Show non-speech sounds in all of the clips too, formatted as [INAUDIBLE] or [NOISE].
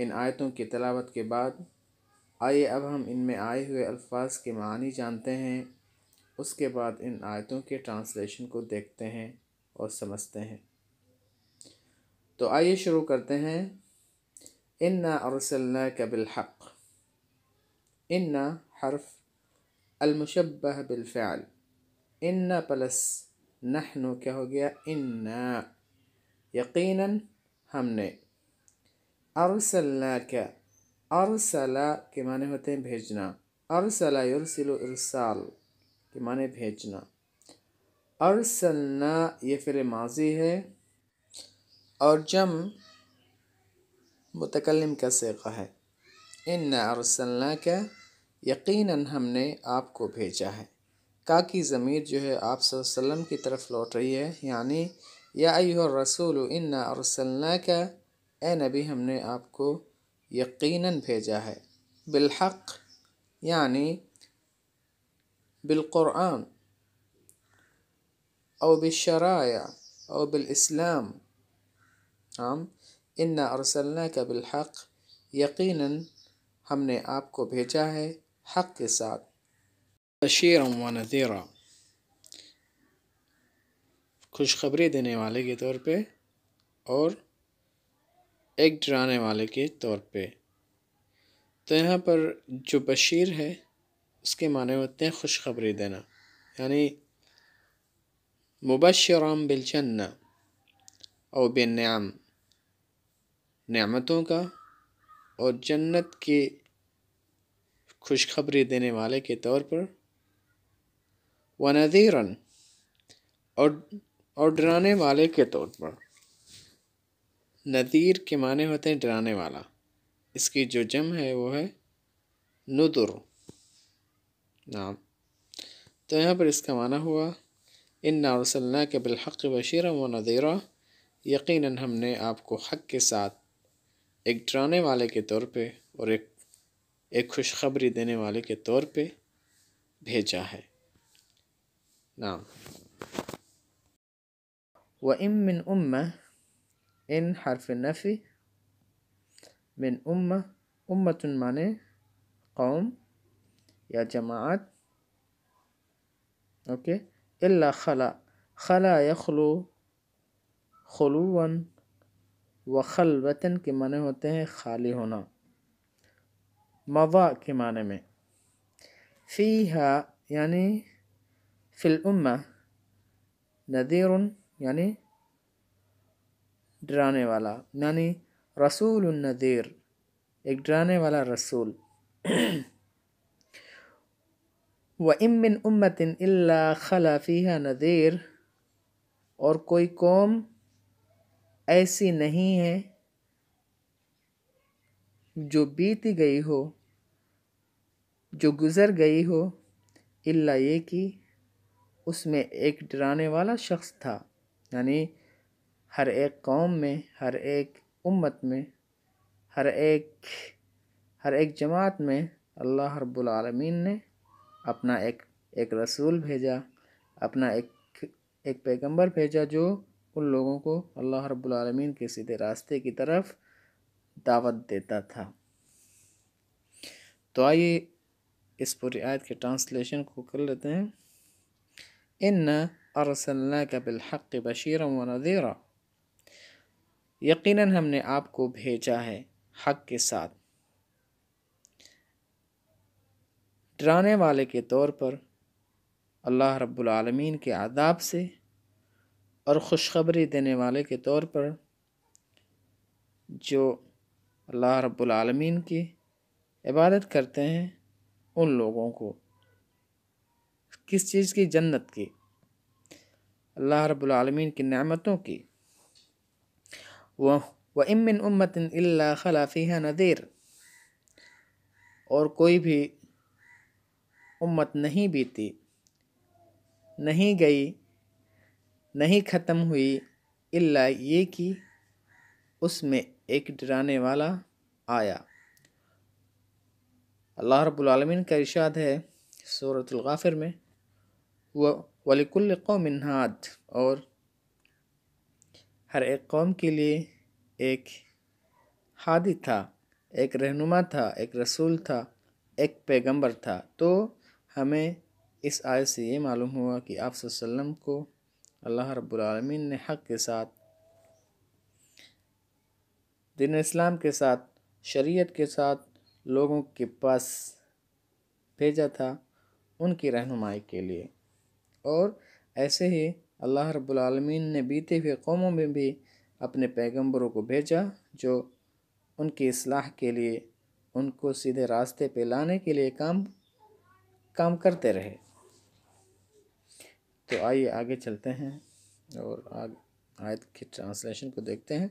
इन आयतों की तलावत के बाद। आइए अब हम इनमें आए हुए अल्फाज के मानी जानते हैं। उसके बाद इन आयतों के ट्रांसलेशन को देखते हैं और समझते हैं। तो आइए शुरू करते हैं। इन्ना अरसलना कबिल हक़ इन्ना हर्फ अलमुशबह बिलफ़ाल इन्ना प्लस नहनु क्या हो गया? इन्ना। यकीनन हमने अरसल्ला क्या अरसला के माने होते हैं भेजना अरसला युरसिलु इरसाल के माने भेजना अरसलना ये फिर माजी है और जम मुतकलम का सेक़ा है इन अरसलना का यकीनन हमने आपको भेजा है का की ज़मीर जो है आप वसल्लम की तरफ़ लौट रही है यानी या रसूल इन अरसलना का ए नबी हमने आपको यकीनन भेजा है। बिलहक़, यानी बिलक़ुरान और बिलशराया और बिलइस्लाम हम इन्ना अरसलना का बिलहक़, यकीनन हमने आपको भेजा है हक़ के साथ। बशीर व नज़ीरा, खुशखबरी देने वाले के तौर पे और एक डराने वाले के तौर पे। तो यहाँ पर जो बशीर है, उसके माने होते हैं खुशखबरी देना। यानी मुबशरम बिलजन्ना और बेनाम नियामतों का और जन्नत की खुशखबरी देने वाले के तौर पर व नज़ीरन और और डराने वाले के तौर पर। नदीर के माने होते हैं डराने वाला। इसकी जो जम है वो है नुदुर। नाम। तो यहाँ पर इसका माना हुआ इन नावसल्ला के बिलहक़ बशीर व नदीरा। यकीनन हमने आपको हक़ के साथ एक डराने वाले के तौर पे और एक एक खुशखबरी देने वाले के तौर पे भेजा है। नाम। व इम उम्मा इन हरफ नफ़ी मिन उम्मा उम्मतुन माने कौम या जमात ओके इल्ला खला खला यखलू खलूवन व खलवतन के माने होते हैं खाली होना मवा के माने में फ़ीहा यानी फ़िल उम्मा नदीर यानी डराने वाला, यानी रसूल नदीर एक डराने वाला रसूल। [CLEARS THROAT] व इमिन उम्मतिन इल्ला खला फ़ीहा नदीर और कोई कौम ऐसी नहीं है जो बीत गई हो, जो गुज़र गई हो, इल्ला ये कि उसमें एक डराने वाला शख्स था, यानी हर एक कौम में, हर एक उम्मत में, हर एक हर एक जमात में अल्लाह रब्बुल आलमीन ने अपना एक एक रसूल भेजा, अपना एक एक पैगंबर भेजा जो उन लोगों को अल्लाह रब्बुल आलमीन के सीधे रास्ते की तरफ़ दावत देता था। तो आइए इस पूरी आयत के ट्रांसलेशन को कर लेते हैं। इन अरसल्ला का बिलहक़ बशीर व नज़ीरा। यकीनन हमने आपको भेजा है हक के साथ। डराने वाले के तौर पर अल्लाह रब्बुल आलमीन के आदाब से और ख़ुशखबरी देने वाले के तौर पर जो अल्लाह रब्बुल आलमीन की इबादत करते हैं, उन लोगों को किस चीज़ की जन्नत की? अल्लाह रब्बुल आलमीन की नेमतों की वह व इमिन उम्मतिन इल्ला खला फ़ीहा नदीर। और कोई भी उम्मत नहीं बीती, नहीं गई, नहीं ख़त्म हुई इल्ला ये कि उसमें एक डराने वाला आया। अल्लाह रब्बुल आलमीन का इरशाद है सूरतुल गाफिर में व वलिकुल और हर एक कौम के लिए एक हादी था, एक रहनुमा था, एक रसूल था, एक पैगंबर था। तो हमें इस आयत से ये मालूम हुआ कि आप वसल्लम को अल्लाह रब्बुल ने हक़ के साथ, दिन इस्लाम के साथ, शरीयत के साथ लोगों के पास भेजा था उनकी रहनुमाई के लिए। और ऐसे ही अल्लाह रब्बुल आलमीन ने बीते हुए कौमों में भी अपने पैगंबरों को भेजा, जो उनकी असलाह के लिए, उनको सीधे रास्ते पे लाने के लिए काम काम करते रहे। तो आइए आगे चलते हैं और आगे, आयत की ट्रांसलेशन को देखते हैं।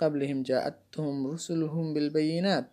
कबल जातम रसुलहम बिलबैनात।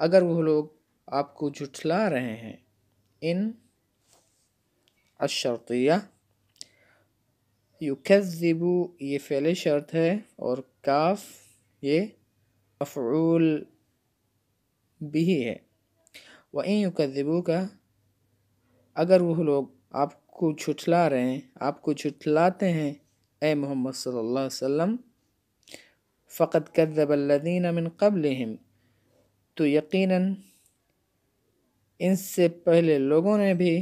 अगर वह लोग आपको झुठला रहे हैं, इन अशर्तिया युकज़िबू ये फ़ैल शर्त है और काफ ये मफ़ूल भी है व इन का अगर वह लोग आपको छुटला रहे हैं आपको छुटलाते हैं ए मोहम्मद सल्लल्लाहु अलैहि वसल्लम फ़कत कदबल्लिन मिन कबलहम तो यकीनन इनसे पहले लोगों ने भी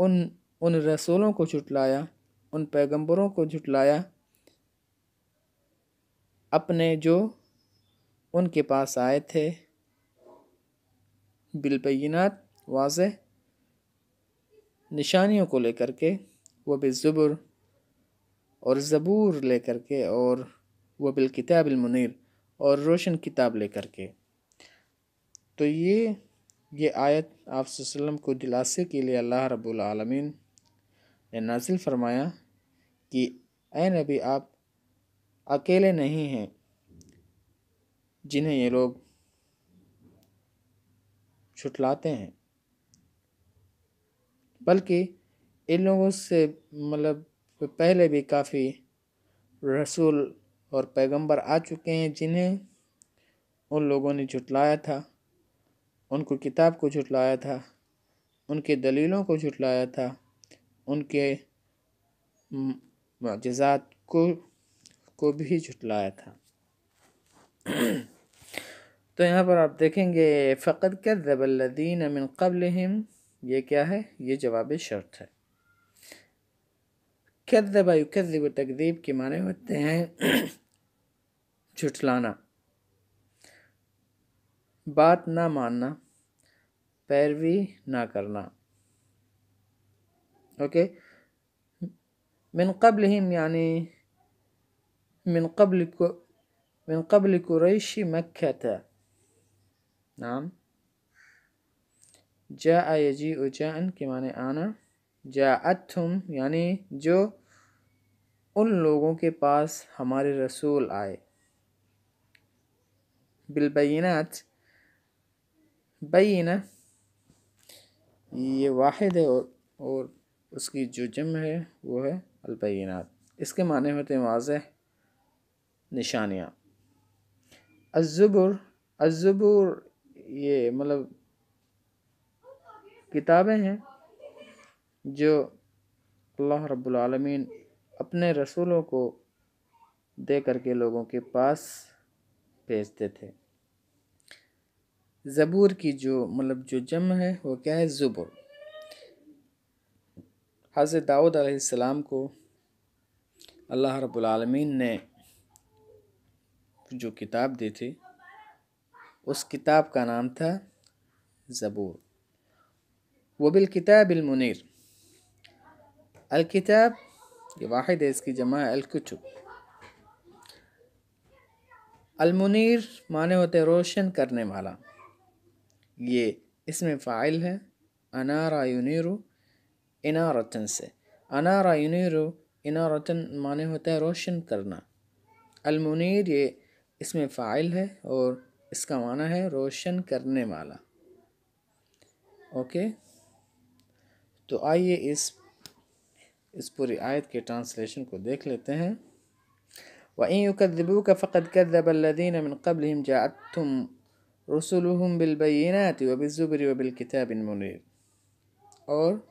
उन उन रसूलों को छुटलाया उन पैगंबरों को झुटलाया, अपने जो उनके पास आए थे। बिलबैनात वाज निशानियों को लेकर के वह बिलज़ुबर और ज़बूर लेकर के और वह बिलकिताबुलमनर और रोशन किताब लेकर के। तो ये ये आयत आप को दिलासे के लिए अल्लाह रब्बुल आलमीन ने नाजिल फरमाया कि ए नबी, आप अकेले नहीं हैं जिन्हें ये लोग छुटलाते हैं। बल्कि इन लोगों से मतलब पहले भी काफ़ी रसूल और पैगंबर आ चुके हैं जिन्हें उन लोगों ने झुटलाया था। उनको किताब को झुटलाया था, उनके दलीलों को झुटलाया था, उनके मजात को को भी झुटलाया था। [CLEARS THROAT] तो यहाँ पर आप देखेंगे फ़कत कदबल्लिन अमिन कबल हिम ये क्या है? ये जवाब शर्त है। कदबा युकदब तकदीब के माने होते हैं [CLEARS THROAT] झुटलाना बात ना मानना, पैरवी ना करना। ओके मिन कबल यानी मिन कबल को, मिन कबल कुरैशी मक्का था नाम। जा यजी उजान के माने आना। जाअतहुम यानी जो उन लोगों के पास हमारे रसूल आए। बिलबैनात बैना ये वाहिद है और, और उसकी जो जम है वो है अलबैनात इसके माने होते हैं वाज निशानियाँ। अज़ुबर अज़ुबर ये मतलब किताबें हैं जो अल्लाह रब्बुल आलमीन अपने रसूलों को दे करके लोगों के पास भेजते थे। ज़बूर की जो मतलब जो जम है, वो क्या है? ज़ुबुर। हज़रत दाऊद अलैहिस्सलाम को अल्लाह रब्बुल आलमीन ने जो किताब दी थी, उस किताब का नाम था ज़बूर। वबिल किताब मुनीर। अलकिताब ये वाहिद है इसकी जमा अलकुतुब अलमुनीर माने होते रोशन करने वाला। ये इसमें फ़ाइल है। अनारा यूनीरू इनारतन से। अनारा यूनिरो इनारतन माने होता है रोशन करना। अलमुनीर ये इसमें फ़ाइल है और इसका माना है रोशन करने वाला। ओके? तो आइए इस इस पूरी आयत के ट्रांसलेशन को देख लेते हैं। वन युकदिबूक फ़कद कदबल्लिन मिन कबलहम जातुम रसुलहम बिलबैनात वबिज़ुबर वबिलकिताब मुनीर और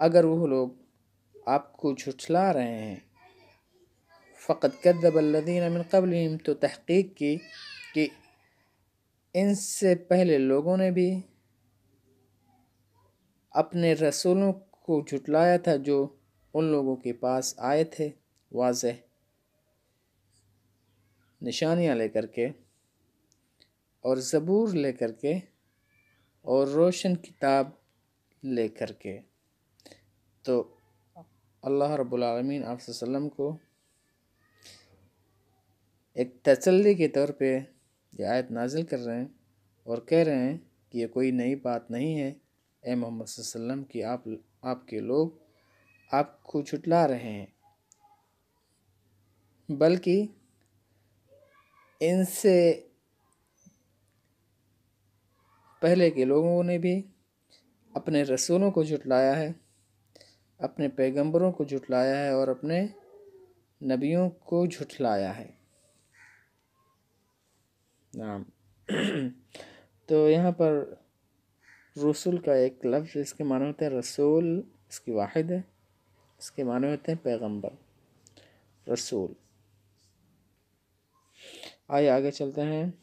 अगर वो लोग आपको झुठला रहे हैं फ़कत कदबल्लिन कबलहम तो तहकीक की कि इनसे पहले लोगों ने भी अपने रसूलों को झुटलाया था जो उन लोगों के पास आए थे वाज निशानियाँ लेकर के और ज़बूर लेकर के और रोशन किताब लेकर के। तो अल्लाह रब्बुल आलमीन आप को एक तसल्ली के तौर पे ये आयत नाजिल कर रहे हैं और कह रहे हैं कि ये कोई नई बात नहीं है। ए मोहम्मद वसल्लम कि आप, आपके लोग आपको छुटला रहे हैं। बल्कि इनसे पहले के लोगों ने भी अपने रसूलों को जुटलाया है, अपने पैगंबरों को जुटलाया है और अपने नबियों को झुटलाया है। नाम। [CLEARS THROAT] तो यहाँ पर रसूल का एक लफ्ज़, इसके माने होते हैं रसूल, इसकी वाहिद है, इसके माने होते हैं पैगंबर, रसूल। आइए आगे चलते हैं।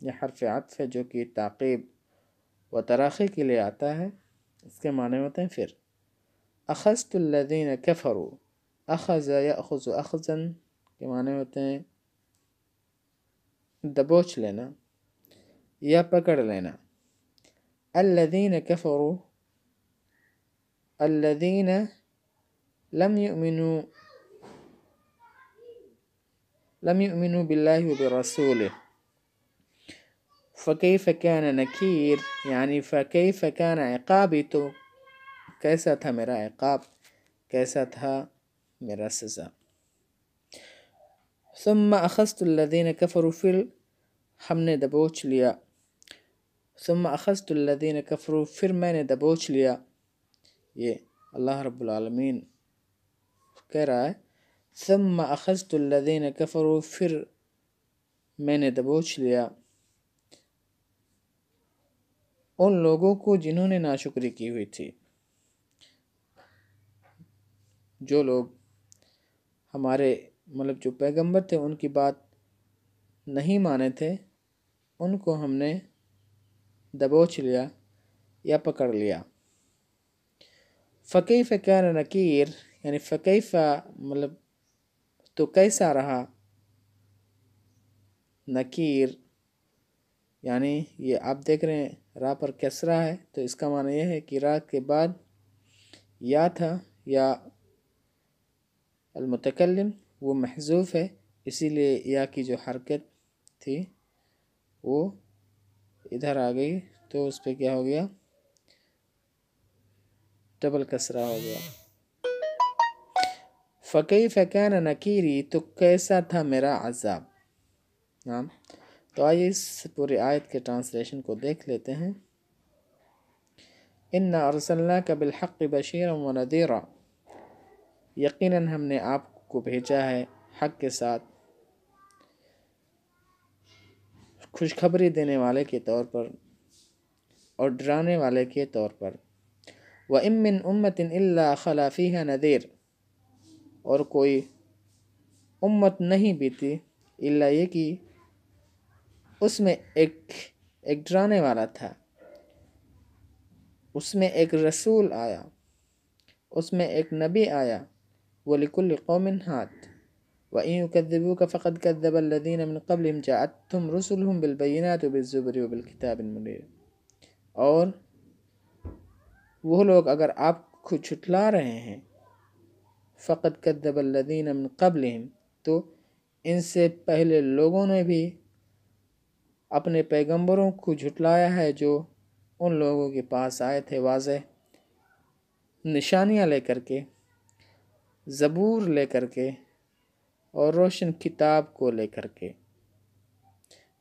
यह हरफ आतफ है जो कि ताक़ीब व तराख़ी के लिए आता है इसके माने होते हैं फिर अखस्तुल्लदीन कफ़रू अखज़ यख़ुज़ अखज़न के माने होते हैं दबोच लेना या पकड़ लेना अल्लदीन कफ़रू अल्लदीन लम युमिनु युमिनु बिल्लाहि व बिरसूलिhi फ़कैफ़ कैन नकीर यानी फ़कैफ़ कैन अक़ाबी तो कैसा था मेरा अक़ाब कैसा था मेरा सज़ा सुम्मा अखस्तुल्लदीन कफ़रु फिर हमने दबोच लिया सुम्मा अखस्तुल्लदीन कफ़रु फिर मैंने दबोच लिया ये अल्लाह रब्बुल आलमीन कह रहा है सुम्मा अखस्तुल्लदीन कफ़रु फिर मैंने दबोच लिया उन लोगों को जिन्होंने नाशुक्री की हुई थी जो लोग हमारे मतलब जो पैगंबर थे उनकी बात नहीं माने थे उनको हमने दबोच लिया या पकड़ लिया फ़की फ़ैन नकीर यानी फ़कीफ़ा मतलब तो कैसा रहा? नकीर, यानी ये आप देख रहे हैं रा पर कसरा है? तो इसका माना यह है कि रा के बाद या था या अलमतकलम वो महजूफ़ है, इसीलिए या की जो हरकत थी, वो इधर आ गई तो उस पर क्या हो गया? डबल कसरा हो गया। फ़की फ़ैन नकीरी तो कैसा था मेरा अजाब हाँ तो आइए इस पूरी आयत के ट्रांसलेशन को देख लेते हैं इन अरसल्ला का बिलहक़ बशीर व नदीरा यकीनन हमने आप को भेजा है हक के साथ खुशखबरी देने वाले के तौर पर और डराने वाले के तौर पर व इमिन उम्मतिन इल्ला खलाफ़ी नदीर और कोई उम्मत नहीं बीती, इल्ला ये कि उसमें एक एक डराने वाला था। उसमें एक रसूल आया। उसमें एक नबी आया। वलिकुल कौमिन हाथ। कदबू का फ़क़द कदबल्लिन कबल जात तुम रसुल बिलबैनात बिलज़ुबरी बिलकिताबिनमनर और वो लोग अगर आपको छुटला रहे हैं फ़कत कद्दबल्लिन कबलम तो इनसे पहले लोगों ने भी अपने पैगंबरों को झुटलाया है जो उन लोगों के पास आए थे वाज निशानियाँ लेकर के, ज़बूर लेकर के और रोशन किताब को लेकर के।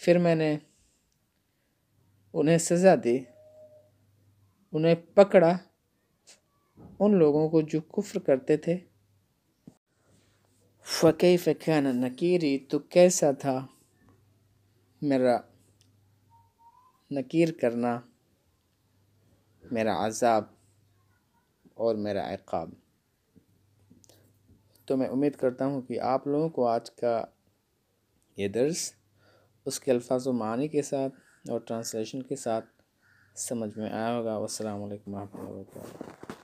फिर मैंने उन्हें सज़ा दी। उन्हें पकड़ा। उन लोगों को जो कुफ्र करते थे। फ़कई फ़ैन नकीरी तो कैसा था? मेरा नकीर करना, मेरा अजाब और मेरा अकाब तो मैं उम्मीद करता हूँ कि आप लोगों को आज का ये दर्स उसके अल्फाज मानी के साथ और ट्रांसलेशन के साथ समझ में आया होगा। असल वरहमल वर्क